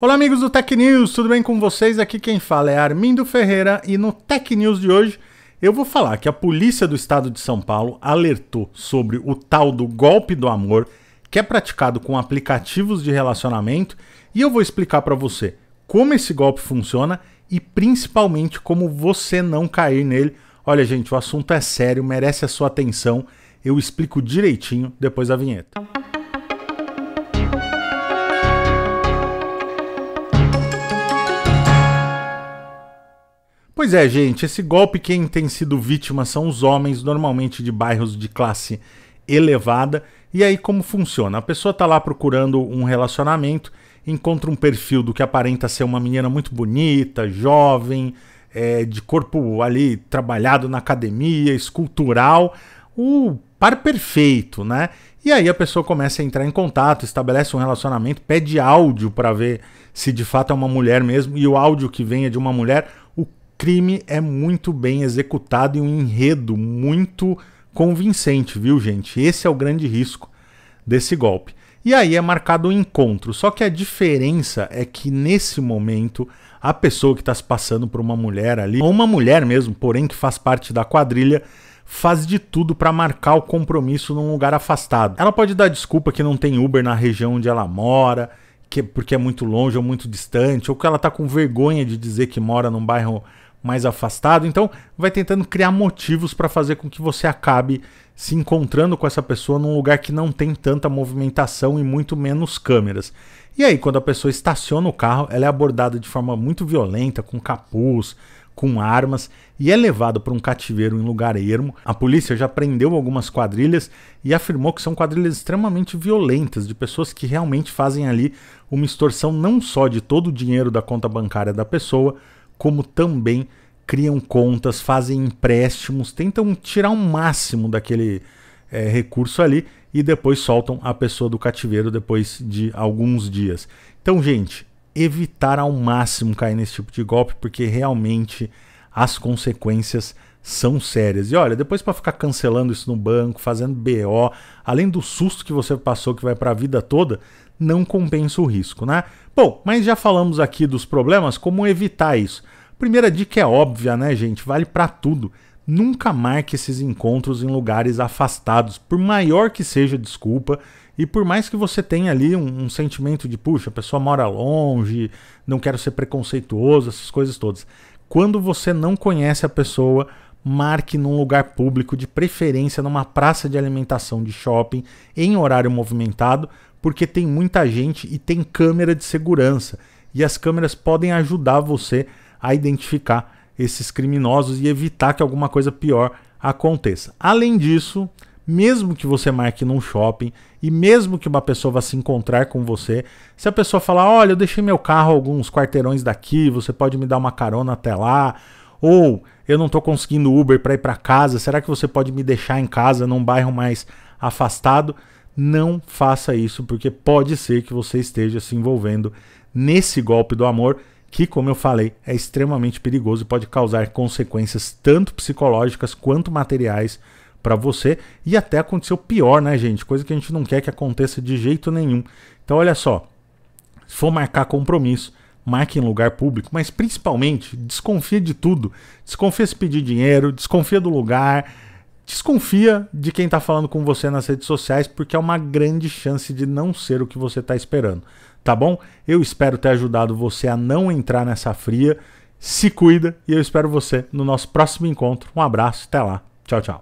Olá amigos do Tech News, tudo bem com vocês? Aqui quem fala é Armindo Ferreira e no Tech News de hoje eu vou falar que a polícia do estado de São Paulo alertou sobre o tal do golpe do amor que é praticado com aplicativos de relacionamento e eu vou explicar para você como esse golpe funciona e principalmente como você não cair nele. Olha gente, o assunto é sério, merece a sua atenção. Eu explico direitinho depois da vinheta. Pois é, gente, esse golpe quem tem sido vítima são os homens, normalmente de bairros de classe elevada. E aí como funciona? A pessoa está lá procurando um relacionamento, encontra um perfil do que aparenta ser uma menina muito bonita, jovem, é, de corpo ali trabalhado na academia, escultural, o par perfeito, né? E aí a pessoa começa a entrar em contato, estabelece um relacionamento, pede áudio para ver se de fato é uma mulher mesmo, e o áudio que vem é de uma mulher, crime é muito bem executado e um enredo muito convincente, viu, gente? Esse é o grande risco desse golpe. E aí é marcado um encontro. Só que a diferença é que nesse momento a pessoa que está se passando por uma mulher ali, ou uma mulher mesmo, porém que faz parte da quadrilha, faz de tudo para marcar o compromisso num lugar afastado. Ela pode dar desculpa que não tem Uber na região onde ela mora, que porque é muito longe ou muito distante, ou que ela está com vergonha de dizer que mora num bairro mais afastado. Então, vai tentando criar motivos para fazer com que você acabe se encontrando com essa pessoa num lugar que não tem tanta movimentação e muito menos câmeras. E aí, quando a pessoa estaciona o carro, ela é abordada de forma muito violenta, com capuz, com armas e é levada para um cativeiro em lugar ermo. A polícia já prendeu algumas quadrilhas e afirmou que são quadrilhas extremamente violentas, de pessoas que realmente fazem ali uma extorsão não só de todo o dinheiro da conta bancária da pessoa, como também criam contas, fazem empréstimos, tentam tirar o um máximo daquele é, recurso ali e depois soltam a pessoa do cativeiro depois de alguns dias. Então, gente, evitar ao máximo cair nesse tipo de golpe, porque realmente as consequências são sérias. E olha, depois para ficar cancelando isso no banco, fazendo BO, além do susto que você passou que vai para a vida toda, não compensa o risco, né? Bom, mas já falamos aqui dos problemas, como evitar isso. Primeira dica é óbvia, né, gente? Vale para tudo. Nunca marque esses encontros em lugares afastados, por maior que seja a desculpa e por mais que você tenha ali um, um, sentimento de, puxa, a pessoa mora longe, não quero ser preconceituoso, essas coisas todas. Quando você não conhece a pessoa, marque num lugar público, de preferência numa praça de alimentação de shopping, em horário movimentado, porque tem muita gente e tem câmera de segurança. E as câmeras podem ajudar você a identificar esses criminosos e evitar que alguma coisa pior aconteça. Além disso, mesmo que você marque num shopping e mesmo que uma pessoa vá se encontrar com você, se a pessoa falar: "Olha, eu deixei meu carro alguns quarteirões daqui, você pode me dar uma carona até lá?" Ou "Eu não estou conseguindo Uber para ir para casa, será que você pode me deixar em casa num bairro mais afastado?" Não faça isso, porque pode ser que você esteja se envolvendo nesse golpe do amor, que, como eu falei, é extremamente perigoso e pode causar consequências tanto psicológicas quanto materiais para você e até aconteceu pior, né, gente? Coisa que a gente não quer que aconteça de jeito nenhum. Então, olha só, se for marcar compromisso, marque em lugar público, mas principalmente desconfia de tudo. Desconfia se pedir dinheiro, desconfia do lugar, Desconfia de quem está falando com você nas redes sociais, porque é uma grande chance de não ser o que você está esperando. Tá bom? Eu espero ter ajudado você a não entrar nessa fria. Se cuida e eu espero você no nosso próximo encontro. Um abraço, até lá. Tchau, tchau.